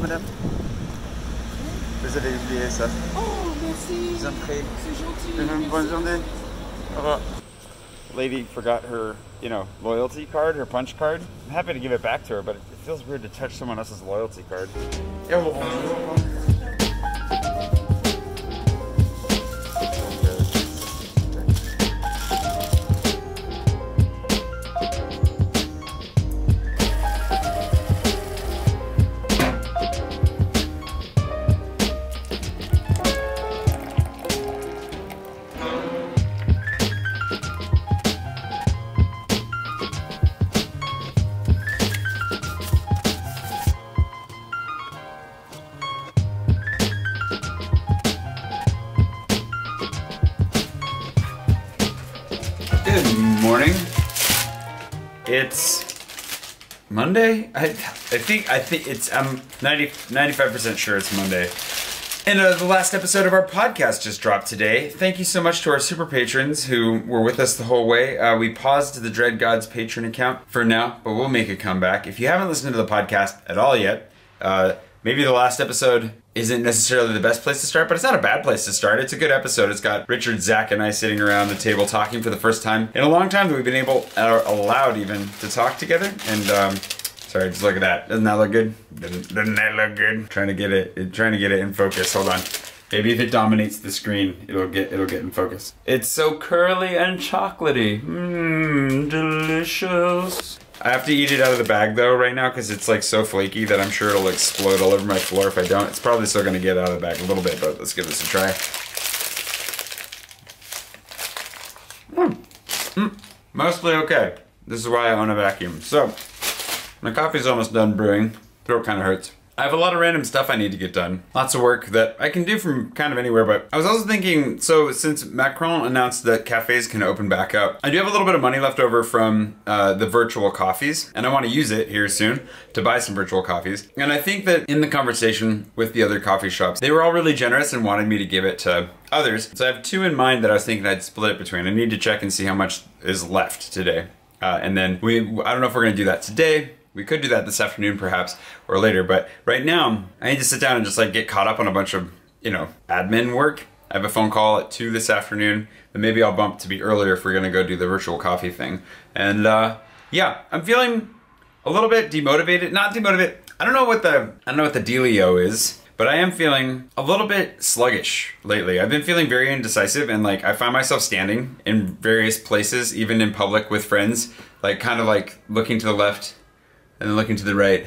madame. Vous avez oublié ça. Oh, merci. Je vous en prie. C'est gentil. merci. Bonne journée. Au revoir. Lady forgot her, you know, loyalty card, her punch card. I'm happy to give it back to her, but it feels weird to touch someone else's loyalty card. Good It's Monday. I, I think I think it's I'm 95 percent sure it's Monday. And uh, the last episode of our podcast just dropped today. Thank you so much to our super patrons who were with us the whole way. Uh, we paused the Dread Gods patron account for now, but we'll make a comeback. If you haven't listened to the podcast at all yet, uh, maybe the last episode isn't necessarily the best place to start, but it's not a bad place to start. It's a good episode. It's got Richard, Zach, and I sitting around the table talking for the first time in a long time that we've been able, or allowed even, to talk together. And um, sorry, just look at that. Doesn't that look good? Doesn't, doesn't that look good? Trying to get it, trying to get it in focus. Hold on. Maybe if it dominates the screen, it'll get it'll get in focus. It's so curly and chocolatey. Mmm, delicious. I have to eat it out of the bag though right now because it's like so flaky that I'm sure it'll explode all over my floor if I don't. It's probably still gonna get out of the bag a little bit, but let's give this a try. Mm. Mm. Mostly okay. This is why I own a vacuum. So, my coffee's almost done brewing. Throat kind of hurts. I have a lot of random stuff I need to get done. Lots of work that I can do from kind of anywhere, but I was also thinking, so since Macron announced that cafes can open back up, I do have a little bit of money left over from uh, the virtual coffees, and I want to use it here soon to buy some virtual coffees. And I think that in the conversation with the other coffee shops, they were all really generous and wanted me to give it to others. So I have two in mind that I was thinking I'd split it between. I need to check and see how much is left today. Uh, and then we, I don't know if we're gonna do that today, we could do that this afternoon perhaps or later, but right now I need to sit down and just like get caught up on a bunch of, you know, admin work. I have a phone call at two this afternoon, but maybe I'll bump to be earlier if we're gonna go do the virtual coffee thing. And uh, yeah, I'm feeling a little bit demotivated, not demotivated. I don't know what the, I don't know what the dealio is, but I am feeling a little bit sluggish lately. I've been feeling very indecisive and like I find myself standing in various places, even in public with friends, like kind of like looking to the left and then looking to the right.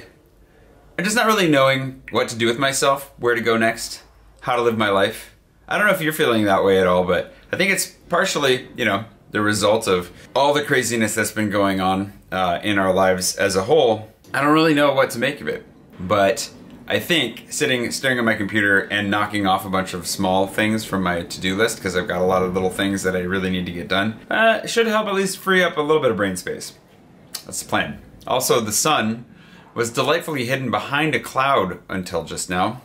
I'm just not really knowing what to do with myself, where to go next, how to live my life. I don't know if you're feeling that way at all, but I think it's partially, you know, the result of all the craziness that's been going on uh, in our lives as a whole. I don't really know what to make of it, but I think sitting, staring at my computer and knocking off a bunch of small things from my to-do list, because I've got a lot of little things that I really need to get done, uh, should help at least free up a little bit of brain space. That's the plan. Also, the sun was delightfully hidden behind a cloud until just now.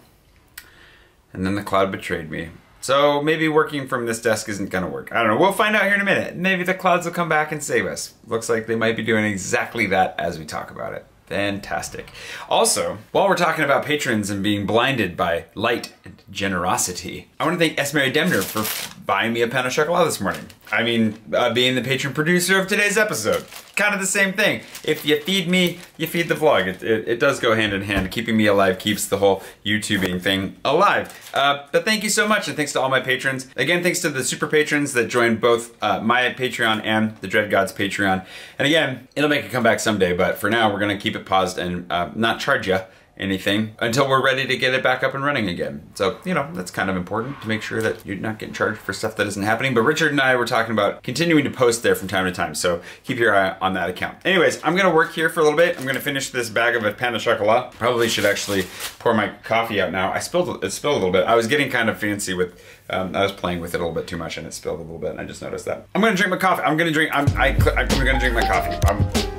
And then the cloud betrayed me. So maybe working from this desk isn't gonna work. I don't know, we'll find out here in a minute. Maybe the clouds will come back and save us. Looks like they might be doing exactly that as we talk about it. Fantastic. Also, while we're talking about patrons and being blinded by light and generosity, I want to thank Esmery Denmer for buying me a pan of chocolate this morning. I mean, uh, being the patron producer of today's episode. Kind of the same thing. If you feed me, you feed the vlog. It, it, it does go hand in hand. Keeping me alive keeps the whole YouTubing thing alive. Uh, but thank you so much, and thanks to all my patrons. Again, thanks to the super patrons that joined both uh, my Patreon and the Dread Gods Patreon. And again, it'll make a comeback someday, but for now, we're gonna keep it paused and uh, not charge you anything until we're ready to get it back up and running again. So, you know, that's kind of important to make sure that you're not getting charged for stuff that isn't happening. But Richard and I were talking about continuing to post there from time to time. So keep your eye on that account. Anyways, I'm gonna work here for a little bit. I'm gonna finish this bag of a pan de chocolat. Probably should actually pour my coffee out now. I spilled it spilled a little bit. I was getting kind of fancy with um, I was playing with it a little bit too much and it spilled a little bit and I just noticed that. I'm gonna drink my coffee. I'm gonna drink, I'm, I, I'm gonna drink my coffee. I'm,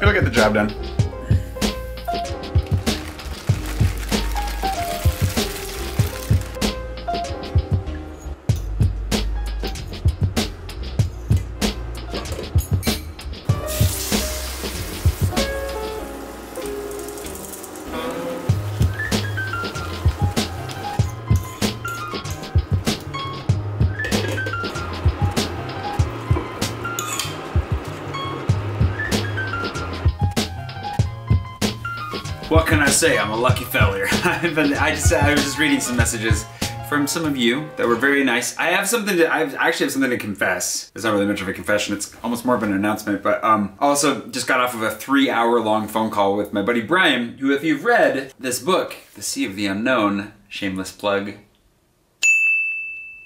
It'll get the job done. Can I say? I'm a lucky feller. but I just I was just reading some messages from some of you that were very nice. I have something to I actually have something to confess. It's not really much of a confession. It's almost more of an announcement. But um, also just got off of a three-hour long phone call with my buddy Brian, who, if you've read this book, The Sea of the Unknown, shameless plug,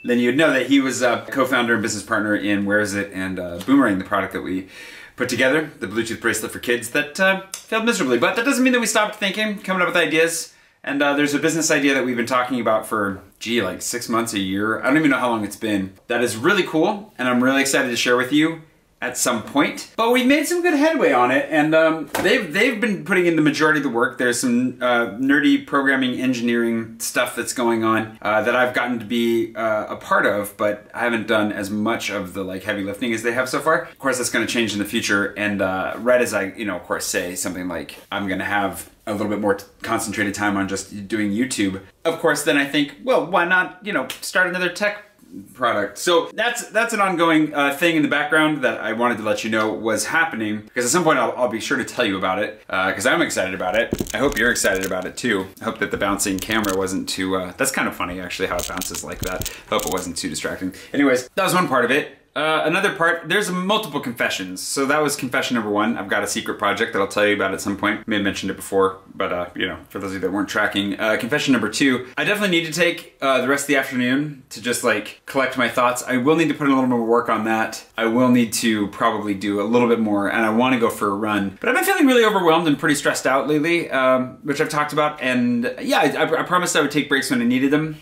then you'd know that he was a co-founder and business partner in Where Is It and uh, Boomerang, the product that we put together, the Bluetooth bracelet for kids that uh, failed miserably. But that doesn't mean that we stopped thinking, coming up with ideas. And uh, there's a business idea that we've been talking about for, gee, like six months, a year. I don't even know how long it's been. That is really cool, and I'm really excited to share with you at some point. But we've made some good headway on it, and um, they've they've been putting in the majority of the work. There's some uh, nerdy programming engineering stuff that's going on uh, that I've gotten to be uh, a part of, but I haven't done as much of the like heavy lifting as they have so far. Of course, that's going to change in the future. And uh, right as I, you know, of course, say something like I'm going to have a little bit more concentrated time on just doing YouTube. Of course, then I think, well, why not, you know, start another tech product. So that's that's an ongoing uh, thing in the background that I wanted to let you know was happening because at some point I'll, I'll be sure to tell you about it because I'm excited about it. I hope you're excited about it too. I hope that the bouncing camera wasn't too, uh, that's kind of funny actually how it bounces like that. I hope it wasn't too distracting. Anyways, that was one part of it. Uh, another part, there's multiple confessions. So that was confession number one. I've got a secret project that I'll tell you about at some point. May have mentioned it before, but uh, you know, for those of you that weren't tracking. Uh, confession number two, I definitely need to take uh, the rest of the afternoon to just like collect my thoughts. I will need to put in a little more work on that. I will need to probably do a little bit more, and I want to go for a run. But I've been feeling really overwhelmed and pretty stressed out lately, um, which I've talked about. And yeah, I, I promised I would take breaks when I needed them.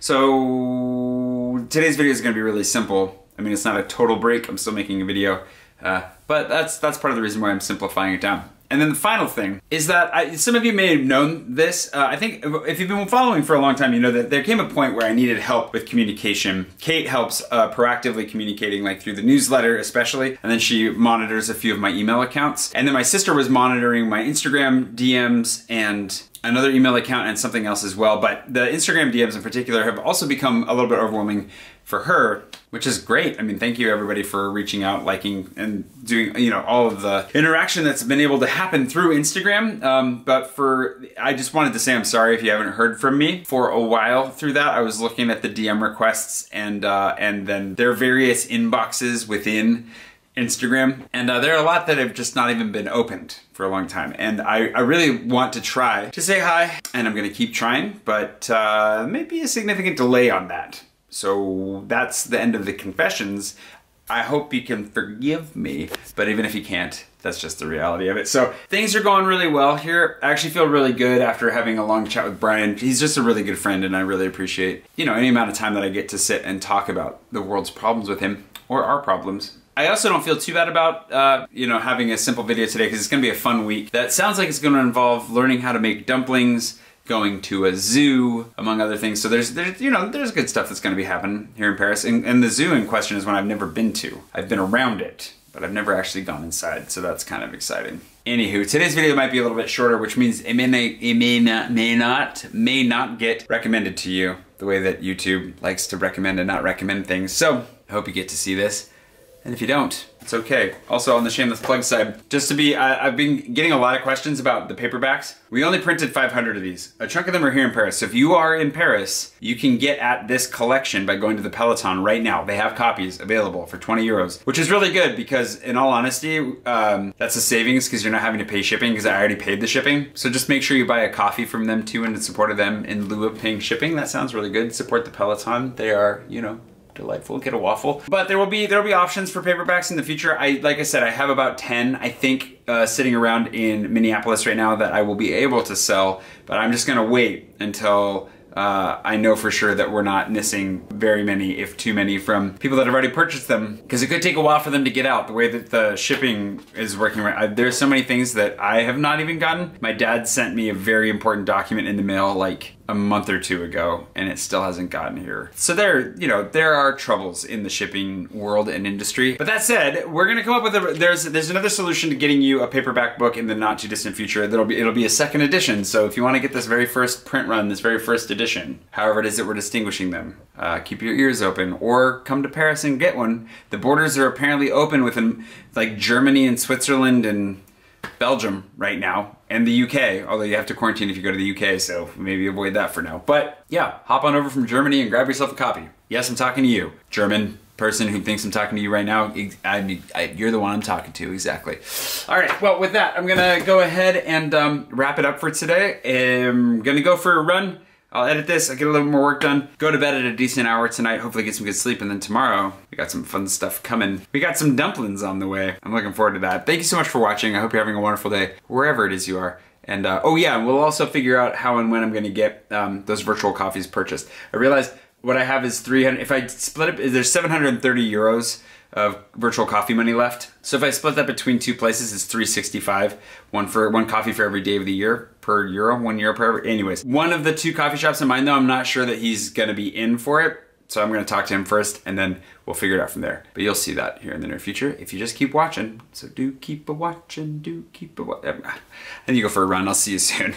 So today's video is going to be really simple. I mean, it's not a total break. I'm still making a video, uh, but that's that's part of the reason why I'm simplifying it down. And then the final thing is that I, some of you may have known this. Uh, I think if you've been following for a long time, you know that there came a point where I needed help with communication. Kate helps uh, proactively communicating, like through the newsletter, especially, and then she monitors a few of my email accounts. And then my sister was monitoring my Instagram DMs and another email account and something else as well. But the Instagram DMs in particular have also become a little bit overwhelming for her, which is great. I mean, thank you everybody for reaching out, liking, and doing, you know, all of the interaction that's been able to happen through Instagram. Um, but for, I just wanted to say I'm sorry if you haven't heard from me for a while through that. I was looking at the DM requests and, uh, and then their various inboxes within Instagram. And uh, there are a lot that have just not even been opened for a long time. And I, I really want to try to say hi, and I'm gonna keep trying, but uh, maybe a significant delay on that. So that's the end of the confessions. I hope you can forgive me, but even if you can't, that's just the reality of it. So things are going really well here. I actually feel really good after having a long chat with Brian. He's just a really good friend and I really appreciate, you know, any amount of time that I get to sit and talk about the world's problems with him or our problems. I also don't feel too bad about, uh, you know, having a simple video today because it's going to be a fun week. That sounds like it's going to involve learning how to make dumplings, going to a zoo, among other things. So there's, there's you know, there's good stuff that's going to be happening here in Paris. And, and the zoo in question is one I've never been to. I've been around it, but I've never actually gone inside. So that's kind of exciting. Anywho, today's video might be a little bit shorter, which means it may, it may not, may not, may not get recommended to you the way that YouTube likes to recommend and not recommend things. So I hope you get to see this. And if you don't, it's okay. Also on the shameless plug side, just to be, I, have been getting a lot of questions about the paperbacks. We only printed 500 of these. A chunk of them are here in Paris. So if you are in Paris, you can get at this collection by going to the Peloton right now. They have copies available for 20 euros, which is really good because in all honesty, um, that's a savings because you're not having to pay shipping because I already paid the shipping. So just make sure you buy a coffee from them too and support of them in lieu of paying shipping. That sounds really good. Support the Peloton. They are, you know, delightful. Get a waffle. But there will be there will be options for paperbacks in the future. I like I said, I have about ten. I think uh, sitting around in Minneapolis right now that I will be able to sell. But I'm just gonna wait until. uh, I know for sure that we're not missing very many, if too many, from people that have already purchased them because it could take a while for them to get out. The way that the shipping is working, right? There's so many things that I have not even gotten. My dad sent me a very important document in the mail like a month or two ago and it still hasn't gotten here. So there, you know, there are troubles in the shipping world and industry. But that said, we're gonna come up with a there's there's another solution to getting you a paperback book in the not too distant future. That'll be it'll be a second edition. So if you want to get this very first print run, this very first edition, however it is that we're distinguishing them, uh, keep your ears open or come to Paris and get one. The borders are apparently open within like Germany and Switzerland and Belgium right now and the UK, although you have to quarantine if you go to the UK, so maybe avoid that for now. But yeah, hop on over from Germany and grab yourself a copy. Yes, I'm talking to you, German person who thinks I'm talking to you right now. I, I, you're the one I'm talking to, exactly. All right, well, with that, I'm gonna go ahead and um, wrap it up for today. I'm gonna go for a run. I'll edit this, I'll get a little more work done, go to bed at a decent hour tonight, hopefully get some good sleep, and then tomorrow, we got some fun stuff coming. We got some dumplings on the way. I'm looking forward to that. Thank you so much for watching. I hope you're having a wonderful day, wherever it is you are. And uh, oh yeah, we'll also figure out how and when I'm gonna get um, those virtual coffees purchased. I realized what I have is 300, if I split it, there's 730 euros of virtual coffee money left. So if I split that between two places, it's 365. One for one coffee for every day of the year per euro, one euro per every. Anyways, one of the two coffee shops in mind though, I'm not sure that he's gonna be in for it. So I'm gonna talk to him first and then we'll figure it out from there. But you'll see that here in the near future if you just keep watching. So do keep a watching, do keep a watching. Uh, and you go for a run, I'll see you soon.